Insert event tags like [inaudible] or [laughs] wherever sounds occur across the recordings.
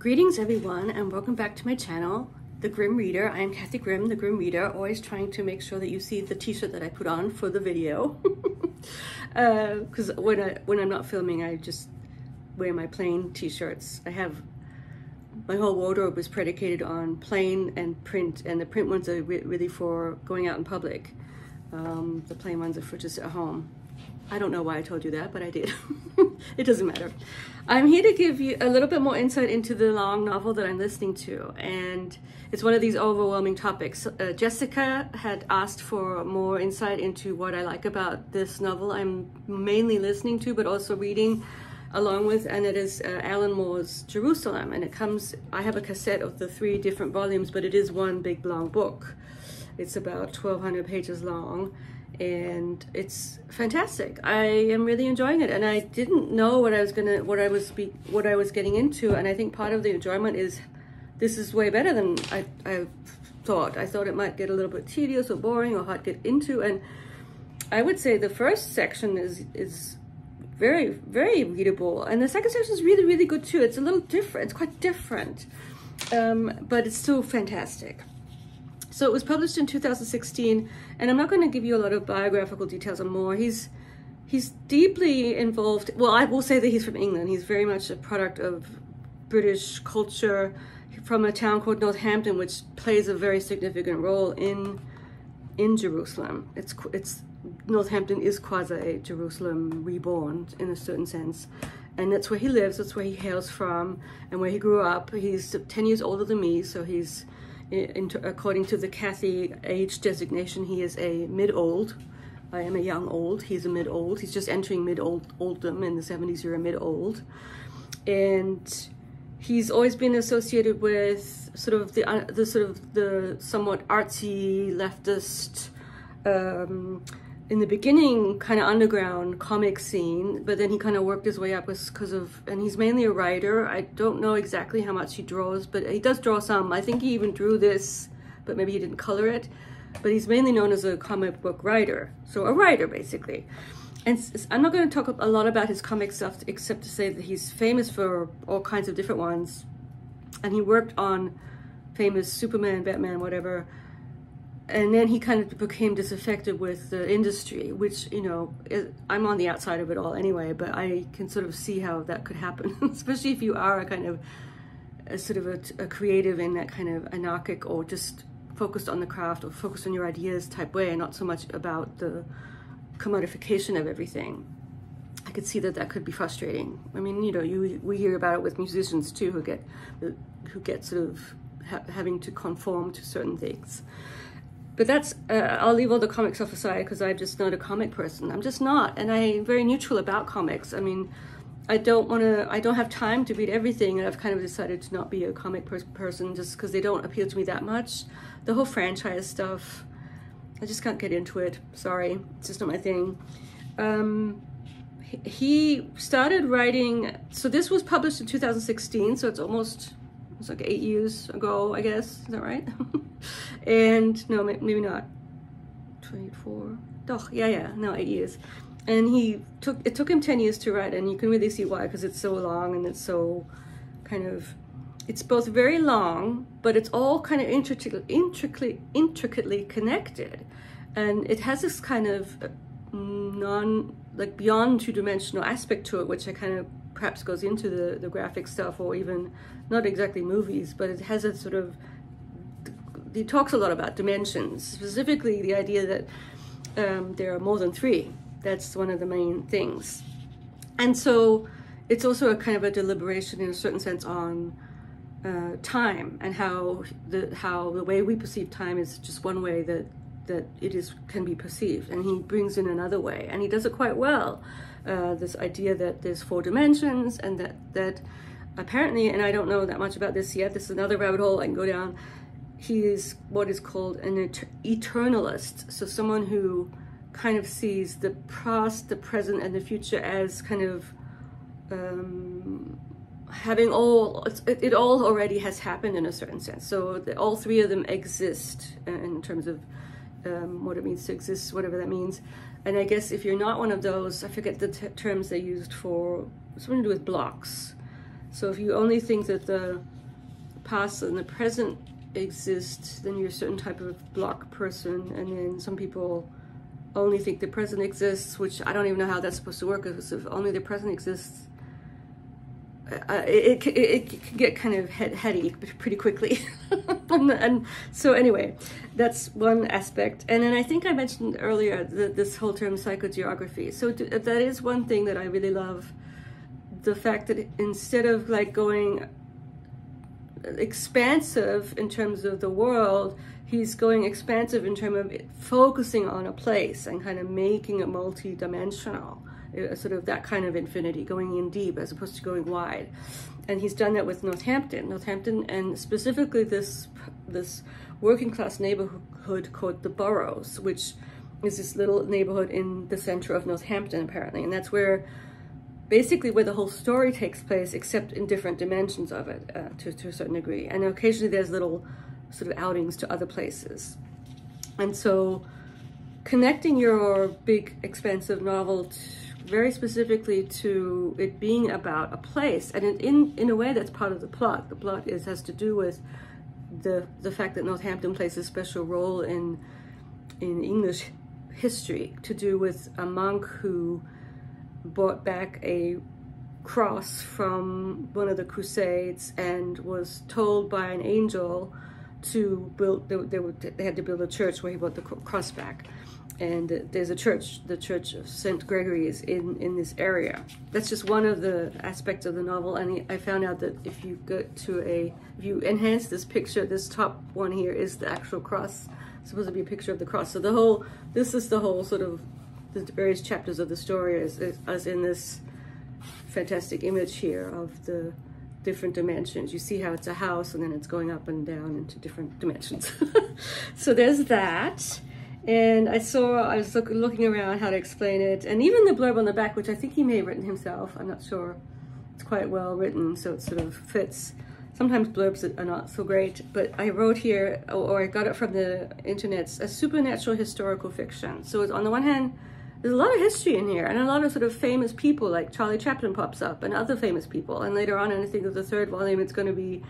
Greetings everyone and welcome back to my channel, The Grimm Reader. I am Kathy Grimm, The Grimm Reader, always trying to make sure that you see the t-shirt that I put on for the video. Because [laughs] uh, when, I, when I'm not filming, I just wear my plain t-shirts. I have, my whole wardrobe is predicated on plain and print, and the print ones are re really for going out in public. Um, the plain ones are for just at home. I don't know why I told you that, but I did. [laughs] it doesn't matter. I'm here to give you a little bit more insight into the long novel that I'm listening to. And it's one of these overwhelming topics. Uh, Jessica had asked for more insight into what I like about this novel I'm mainly listening to, but also reading along with, and it is uh, Alan Moore's Jerusalem. And it comes, I have a cassette of the three different volumes, but it is one big long book. It's about 1,200 pages long and it's fantastic. I am really enjoying it, and I didn't know what I was gonna, what I was, be, what I was getting into, and I think part of the enjoyment is this is way better than I, I thought. I thought it might get a little bit tedious or boring or hard to get into, and I would say the first section is is very very readable, and the second section is really really good too. It's a little different. It's quite different, um, but it's still fantastic. So it was published in 2016, and I'm not going to give you a lot of biographical details on Moore. He's he's deeply involved. Well, I will say that he's from England. He's very much a product of British culture from a town called Northampton, which plays a very significant role in in Jerusalem. It's it's Northampton is quasi Jerusalem reborn in a certain sense. And that's where he lives, that's where he hails from, and where he grew up. He's 10 years older than me, so he's in, according to the Kathy age designation, he is a mid-old. I am a young old. He's a mid-old. He's just entering mid-old olddom in the 70s. You're a mid-old, and he's always been associated with sort of the uh, the sort of the somewhat artsy leftist. Um, in the beginning kind of underground comic scene, but then he kind of worked his way up because of, and he's mainly a writer. I don't know exactly how much he draws, but he does draw some. I think he even drew this, but maybe he didn't color it. But he's mainly known as a comic book writer, so a writer basically. And I'm not going to talk a lot about his comic stuff except to say that he's famous for all kinds of different ones. And he worked on famous Superman, Batman, whatever, and then he kind of became disaffected with the industry, which, you know, I'm on the outside of it all anyway, but I can sort of see how that could happen, [laughs] especially if you are a kind of a sort of a, a, creative in that kind of anarchic or just focused on the craft or focused on your ideas type way and not so much about the commodification of everything. I could see that that could be frustrating. I mean, you know, you we hear about it with musicians too who get who get sort of ha having to conform to certain things. But that's, uh, I'll leave all the comic stuff aside because I'm just not a comic person. I'm just not. And I'm very neutral about comics. I mean, I don't want to, I don't have time to read everything. And I've kind of decided to not be a comic per person just because they don't appeal to me that much. The whole franchise stuff, I just can't get into it. Sorry, it's just not my thing. Um, he started writing, so this was published in 2016, so it's almost it's like eight years ago, I guess. Is that right? [laughs] and no, maybe not. 24. Oh, yeah, yeah. No, eight years. And he took, it took him 10 years to write, and you can really see why, because it's so long and it's so kind of, it's both very long, but it's all kind of intricately, intricately, intricately connected. And it has this kind of uh, non, like beyond two-dimensional aspect to it, which I kind of perhaps goes into the, the graphic stuff or even not exactly movies, but it has a sort of, he talks a lot about dimensions, specifically the idea that um, there are more than three. That's one of the main things. And so it's also a kind of a deliberation in a certain sense on uh, time and how the how the way we perceive time is just one way that that it is can be perceived and he brings in another way and he does it quite well uh, this idea that there's four dimensions and that that apparently, and I don't know that much about this yet, this is another rabbit hole I can go down, he is what is called an eternalist. So someone who kind of sees the past, the present, and the future as kind of um, having all, it, it, all already has happened in a certain sense. So the, all three of them exist in terms of um, what it means to exist, whatever that means. And I guess if you're not one of those, I forget the terms they used for something to do with blocks. So if you only think that the past and the present exist, then you're a certain type of block person. And then some people only think the present exists, which I don't even know how that's supposed to work. Because if only the present exists, uh, it, it, it, can get kind of head, heady pretty quickly. [laughs] and, and, so anyway, that's one aspect. And then I think I mentioned earlier the, this whole term psychogeography. So that is one thing that I really love. The fact that instead of like going expansive in terms of the world, he's going expansive in terms of focusing on a place and kind of making it multi-dimensional sort of that kind of infinity, going in deep as opposed to going wide. And he's done that with Northampton, Northampton, and specifically this this working class neighborhood called the Boroughs, which is this little neighborhood in the center of Northampton, apparently, and that's where basically where the whole story takes place, except in different dimensions of it uh, to, to a certain degree. And occasionally there's little sort of outings to other places. And so connecting your big, expensive novel very specifically to it being about a place and in, in a way that's part of the plot. The plot is has to do with the the fact that Northampton plays a special role in in English history to do with a monk who brought back a cross from one of the crusades and was told by an angel to build they, they, they had to build a church where he brought the cross back and there's a church, the Church of St. Gregory is in, in this area. That's just one of the aspects of the novel, and I found out that if you go to a, if you enhance this picture, this top one here is the actual cross, it's supposed to be a picture of the cross. So the whole, this is the whole sort of, the various chapters of the story as, as in this fantastic image here of the different dimensions. You see how it's a house and then it's going up and down into different dimensions. [laughs] so there's that. And I saw, I was look, looking around how to explain it, and even the blurb on the back, which I think he may have written himself, I'm not sure. It's quite well written, so it sort of fits. Sometimes blurbs are not so great, but I wrote here, or I got it from the internet, a supernatural historical fiction. So it's on the one hand, there's a lot of history in here, and a lot of sort of famous people, like Charlie Chaplin pops up, and other famous people. And later on, I think of the third volume, it's going to be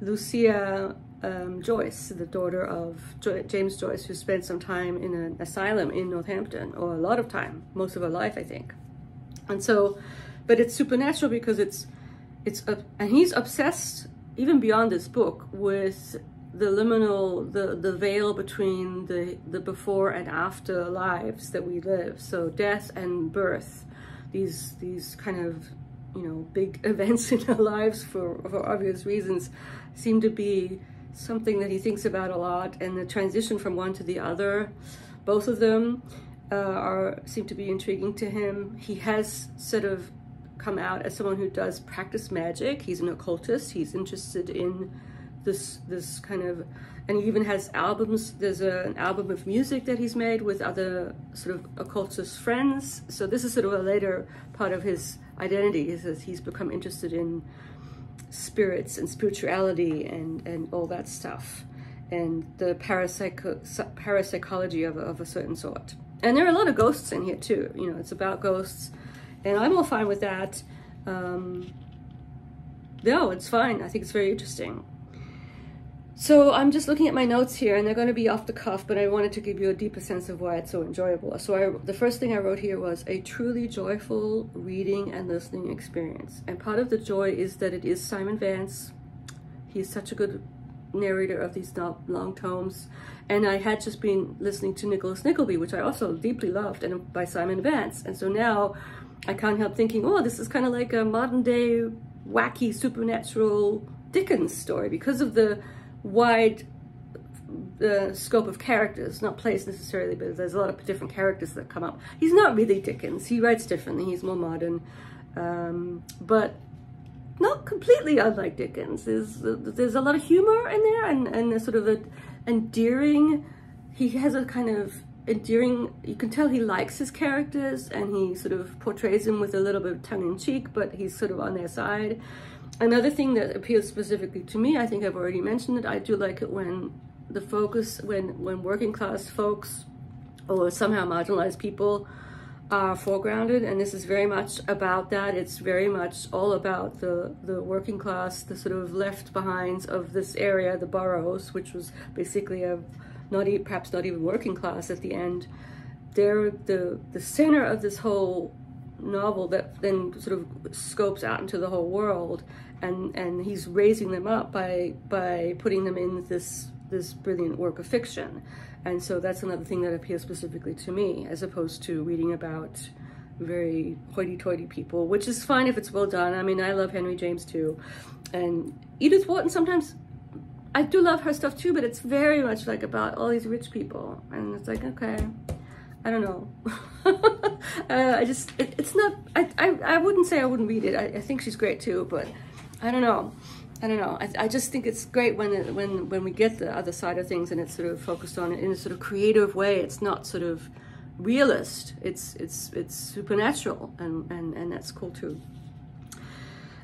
Lucia um, Joyce, the daughter of jo James Joyce, who spent some time in an asylum in Northampton, or a lot of time, most of her life, I think. And so, but it's supernatural because it's, it's, uh, and he's obsessed, even beyond this book, with the liminal, the, the veil between the, the before and after lives that we live. So death and birth, these, these kind of, you know, big [laughs] events in our lives for, for obvious reasons seem to be something that he thinks about a lot and the transition from one to the other. Both of them uh, are seem to be intriguing to him. He has sort of come out as someone who does practice magic. He's an occultist. He's interested in this this kind of and he even has albums. There's a, an album of music that he's made with other sort of occultist friends. So this is sort of a later part of his identity. Is that he's become interested in spirits and spirituality and, and all that stuff and the parapsycho parapsychology of, of a certain sort. And there are a lot of ghosts in here too. You know, it's about ghosts, and I'm all fine with that. Um, no, it's fine. I think it's very interesting. So I'm just looking at my notes here and they're going to be off the cuff, but I wanted to give you a deeper sense of why it's so enjoyable. So I, the first thing I wrote here was a truly joyful reading and listening experience. And part of the joy is that it is Simon Vance. He's such a good narrator of these long tomes. And I had just been listening to Nicholas Nickleby, which I also deeply loved, and by Simon Vance. And so now I can't help thinking, oh, this is kind of like a modern day wacky supernatural Dickens story because of the wide uh, scope of characters, not plays necessarily, but there's a lot of different characters that come up. He's not really Dickens. He writes differently. He's more modern, um, but not completely unlike Dickens. There's there's a lot of humor in there and and sort of a endearing. He has a kind of endearing. You can tell he likes his characters and he sort of portrays them with a little bit of tongue in cheek, but he's sort of on their side. Another thing that appeals specifically to me, I think I've already mentioned it, I do like it when the focus, when, when working class folks or somehow marginalized people are foregrounded and this is very much about that. It's very much all about the the working class the sort of left behinds of this area the boroughs which was basically a not perhaps not even working class at the end. They're the the center of this whole novel that then sort of scopes out into the whole world and and he's raising them up by by putting them in this this brilliant work of fiction and so that's another thing that appeals specifically to me, as opposed to reading about very hoity-toity people, which is fine if it's well done. I mean, I love Henry James too. And Edith Wharton, sometimes I do love her stuff too, but it's very much like about all these rich people. And it's like, okay, I don't know. [laughs] uh, I just, it, it's not, I, I, I wouldn't say I wouldn't read it. I, I think she's great too, but I don't know. I don't know. I, I just think it's great when it, when when we get the other side of things and it's sort of focused on it in a sort of creative way. It's not sort of realist. It's it's it's supernatural, and and and that's cool too.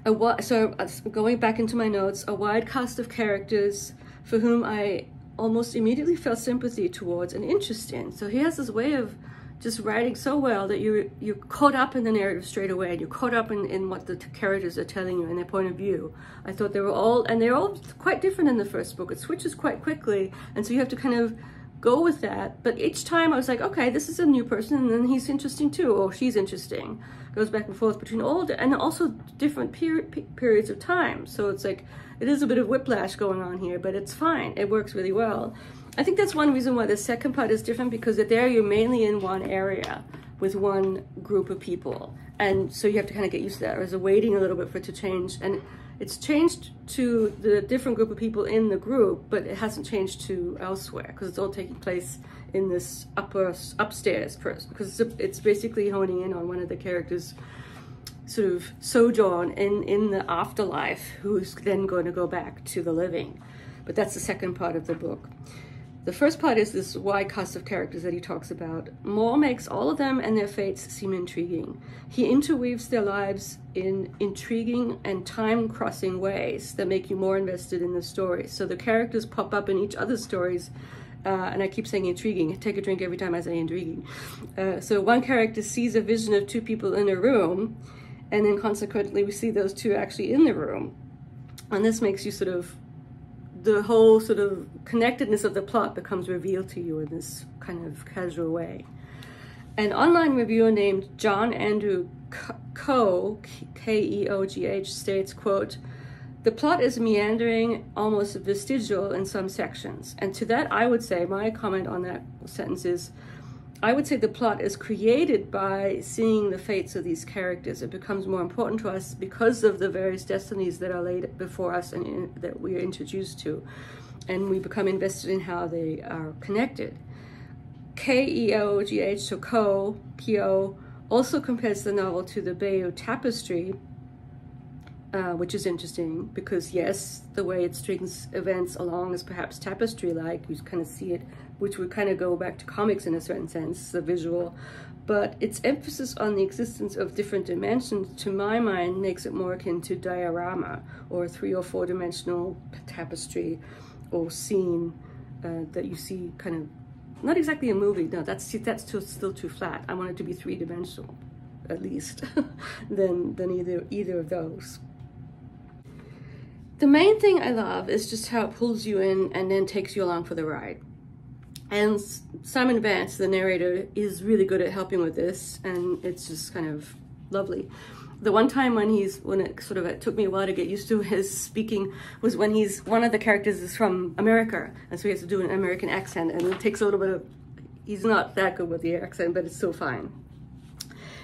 A, so uh, going back into my notes, a wide cast of characters for whom I almost immediately felt sympathy towards and interest in. So he has this way of just writing so well that you're you're caught up in the narrative straight away and you're caught up in, in what the characters are telling you and their point of view. I thought they were all and they're all quite different in the first book. It switches quite quickly and so you have to kind of go with that. But each time I was like, okay, this is a new person and then he's interesting too or she's interesting. Goes back and forth between all and also different per periods of time. So it's like it is a bit of whiplash going on here, but it's fine. It works really well. I think that's one reason why the second part is different because there you're mainly in one area with one group of people. And so you have to kind of get used to that. There's a waiting a little bit for it to change. And it's changed to the different group of people in the group, but it hasn't changed to elsewhere because it's all taking place in this upper upstairs first because it's, it's basically honing in on one of the characters sort of sojourn in, in the afterlife who's then going to go back to the living. But that's the second part of the book. The first part is this wide cast of characters that he talks about. Moore makes all of them and their fates seem intriguing. He interweaves their lives in intriguing and time-crossing ways that make you more invested in the story. So the characters pop up in each other's stories uh, and I keep saying intriguing. Take a drink every time I say intriguing. Uh, so one character sees a vision of two people in a room, and then consequently we see those two actually in the room. And this makes you sort of the whole sort of connectedness of the plot becomes revealed to you in this kind of casual way. An online reviewer named John Andrew Keogh, K-E-O-G-H, states, quote, the plot is meandering, almost vestigial in some sections. And to that, I would say, my comment on that sentence is, I would say the plot is created by seeing the fates of these characters. It becomes more important to us because of the various destinies that are laid before us and in, that we are introduced to. And we become invested in how they are connected. K-E-O-G-H, so Ko, P-O, also compares the novel to the Bayeux Tapestry, uh, which is interesting because yes, the way it strings events along is perhaps tapestry-like. You kind of see it, which would kind of go back to comics in a certain sense, the visual. But its emphasis on the existence of different dimensions, to my mind, makes it more akin to diorama or three or four dimensional tapestry or scene uh, that you see kind of, not exactly a movie, no, that's, that's too, still too flat. I want it to be three dimensional at least [laughs] than, than either, either of those. The main thing I love is just how it pulls you in and then takes you along for the ride. And Simon Vance, the narrator, is really good at helping with this, and it's just kind of lovely. The one time when he's, when it sort of, it took me a while to get used to his speaking, was when he's, one of the characters is from America, and so he has to do an American accent, and it takes a little bit of, he's not that good with the accent, but it's still fine.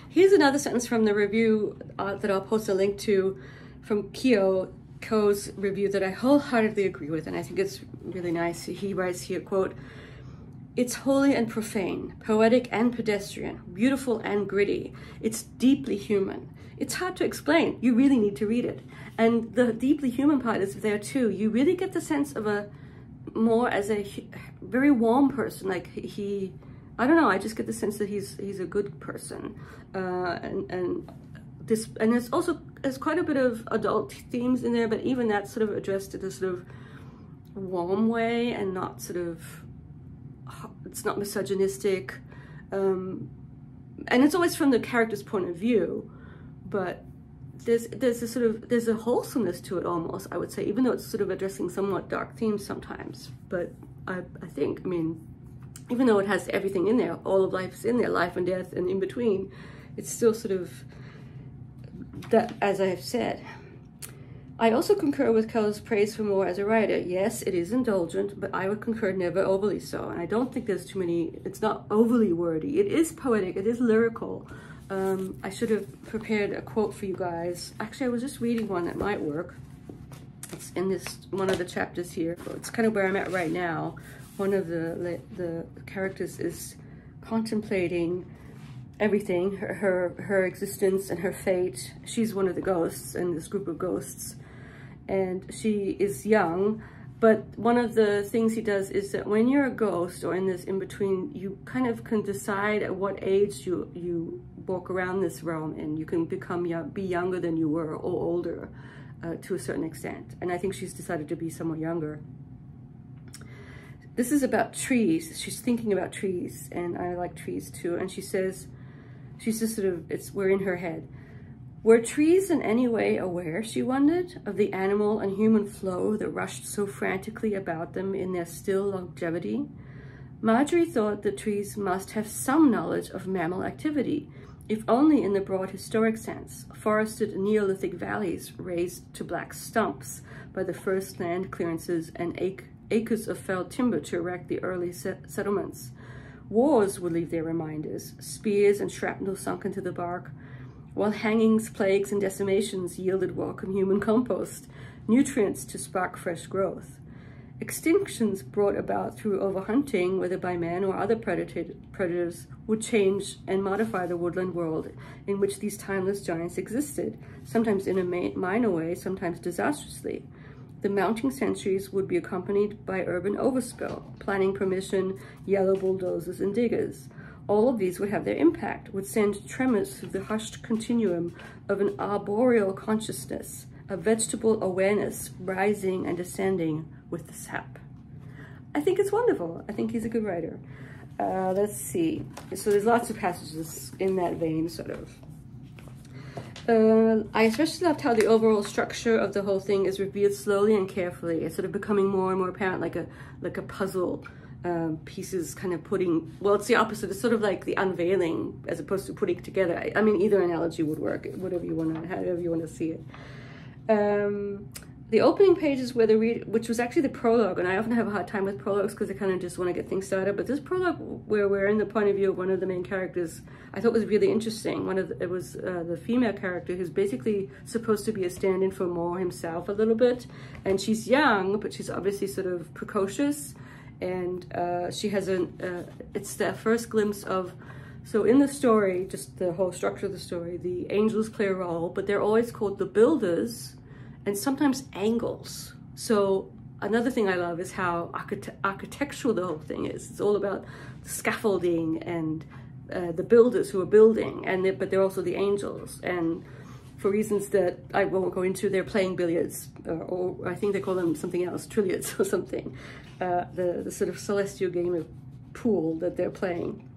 Here's another sentence from the review uh, that I'll post a link to from Kyo Keogh's review that I wholeheartedly agree with, and I think it's really nice. He writes here, quote, it's holy and profane, poetic and pedestrian, beautiful and gritty. It's deeply human. It's hard to explain. You really need to read it. And the deeply human part is there too. You really get the sense of a Moore as a very warm person. Like he, I don't know. I just get the sense that he's he's a good person, uh, and and this and it's also there's quite a bit of adult themes in there, but even that's sort of addressed in a sort of warm way and not sort of, it's not misogynistic. Um, and it's always from the character's point of view, but there's there's a sort of there's a wholesomeness to it almost I would say even though it's sort of addressing somewhat dark themes sometimes but I, I think I mean even though it has everything in there all of life's in there life and death and in between it's still sort of that as I have said I also concur with Keller's praise for Moore as a writer. Yes, it is indulgent, but I would concur never overly so. And I don't think there's too many, it's not overly wordy. It is poetic, it is lyrical. Um, I should have prepared a quote for you guys. Actually, I was just reading one that might work. It's in this one of the chapters here. It's kind of where I'm at right now. One of the the characters is contemplating everything, her, her, her existence and her fate. She's one of the ghosts in this group of ghosts and she is young. But one of the things he does is that when you're a ghost or in this in-between, you kind of can decide at what age you, you walk around this realm and you can become young, be younger than you were or older uh, to a certain extent. And I think she's decided to be somewhat younger. This is about trees. She's thinking about trees and I like trees too. And she says, she's just sort of, it's, we're in her head. Were trees in any way aware, she wondered, of the animal and human flow that rushed so frantically about them in their still longevity? Marjorie thought the trees must have some knowledge of mammal activity, if only in the broad historic sense, forested Neolithic valleys razed to black stumps by the first land clearances and ac acres of felled timber to erect the early settlements. Wars would leave their reminders, spears and shrapnel sunk into the bark, while hangings, plagues, and decimations yielded welcome human compost, nutrients to spark fresh growth. Extinctions brought about through overhunting, whether by man or other predators, would change and modify the woodland world in which these timeless giants existed, sometimes in a minor way, sometimes disastrously. The mounting centuries would be accompanied by urban overspill, planning permission, yellow bulldozers, and diggers. All of these would have their impact, would send tremors through the hushed continuum of an arboreal consciousness, a vegetable awareness rising and descending with the sap. I think it's wonderful. I think he's a good writer. Uh, let's see. So there's lots of passages in that vein, sort of. Uh, I especially loved how the overall structure of the whole thing is revealed slowly and carefully. It's sort of becoming more and more apparent, like a like a puzzle um, pieces kind of putting, well, it's the opposite. It's sort of like the unveiling as opposed to putting together. I, I mean, either analogy would work, whatever you want to, however you want to see it. Um, the opening page is where the read, which was actually the prologue, and I often have a hard time with prologues because I kind of just want to get things started. But this prologue, where we're in the point of view of one of the main characters, I thought was really interesting. One of the, it was uh, the female character who's basically supposed to be a stand-in for Moore himself a little bit, and she's young, but she's obviously sort of precocious and uh, she has a, uh, it's the first glimpse of, so in the story, just the whole structure of the story, the angels play a role, but they're always called the builders and sometimes angles. So another thing I love is how archite architectural the whole thing is. It's all about scaffolding and uh, the builders who are building, and they, but they're also the angels. And for reasons that I won't go into, they're playing billiards, uh, or I think they call them something else, trilliards [laughs] or something. Uh, the, the sort of celestial game of pool that they're playing.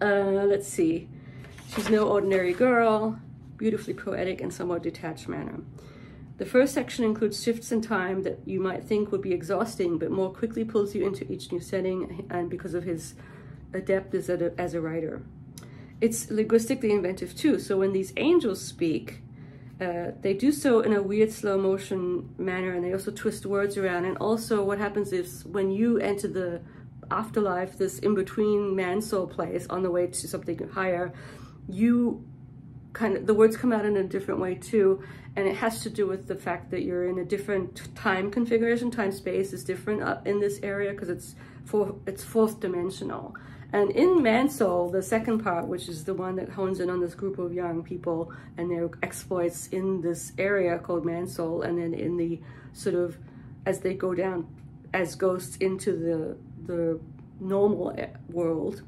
Uh, let's see. She's no ordinary girl, beautifully poetic and somewhat detached manner. The first section includes shifts in time that you might think would be exhausting, but Moore quickly pulls you into each new setting and because of his adept as a, as a writer it's linguistically inventive too. So when these angels speak, uh, they do so in a weird slow motion manner and they also twist words around. And also what happens is when you enter the afterlife, this in-between Mansoul place on the way to something higher, you kind of, the words come out in a different way too. And it has to do with the fact that you're in a different time configuration, time space is different up in this area because it's it's fourth dimensional. And in Mansoul, the second part, which is the one that hones in on this group of young people and their exploits in this area called Mansoul, and then in the sort of, as they go down as ghosts into the, the normal eh, world,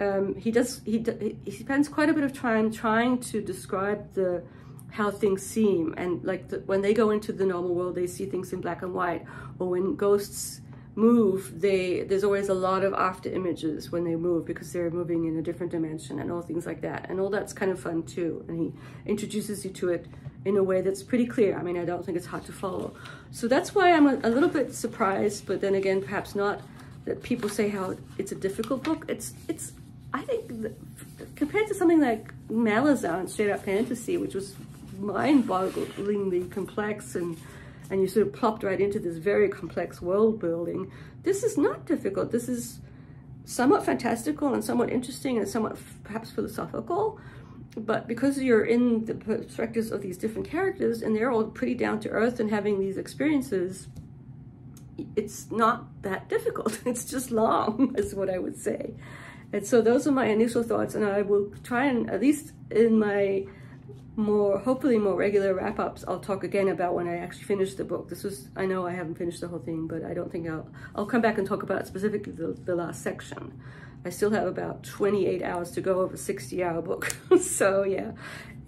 um, he does, he, he spends quite a bit of time trying to describe the, how things seem. And like the, when they go into the normal world, they see things in black and white, or when ghosts move, they there's always a lot of after images when they move because they're moving in a different dimension and all things like that. And all that's kind of fun too. And he introduces you to it in a way that's pretty clear. I mean, I don't think it's hard to follow. So that's why I'm a, a little bit surprised, but then again, perhaps not that people say how it's a difficult book. It's, it's I think, compared to something like Malazan, Straight Up Fantasy, which was mind-bogglingly complex and and you sort of plopped right into this very complex world building. This is not difficult. This is somewhat fantastical and somewhat interesting and somewhat perhaps philosophical. But because you're in the perspectives of these different characters and they're all pretty down to earth and having these experiences, it's not that difficult. [laughs] It's just long, [laughs] is what I would say. And so those are my initial thoughts, and I will try and, at least in my more, hopefully more regular wrap-ups, I'll talk again about when I actually finish the book. This was, I know I haven't finished the whole thing, but I don't think I'll, I'll come back and talk about specifically the, the last section. I still have about 28 hours to go over a 60 hour book. [laughs] so yeah,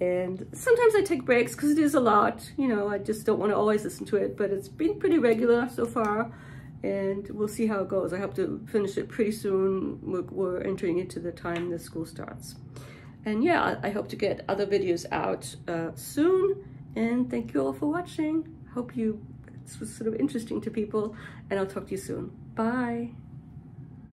and sometimes I take breaks because it is a lot, you know, I just don't want to always listen to it, but it's been pretty regular so far and we'll see how it goes. I hope to finish it pretty soon. We're, we're entering into the time the school starts. And yeah, I hope to get other videos out uh, soon. And thank you all for watching. Hope you this was sort of interesting to people. And I'll talk to you soon. Bye.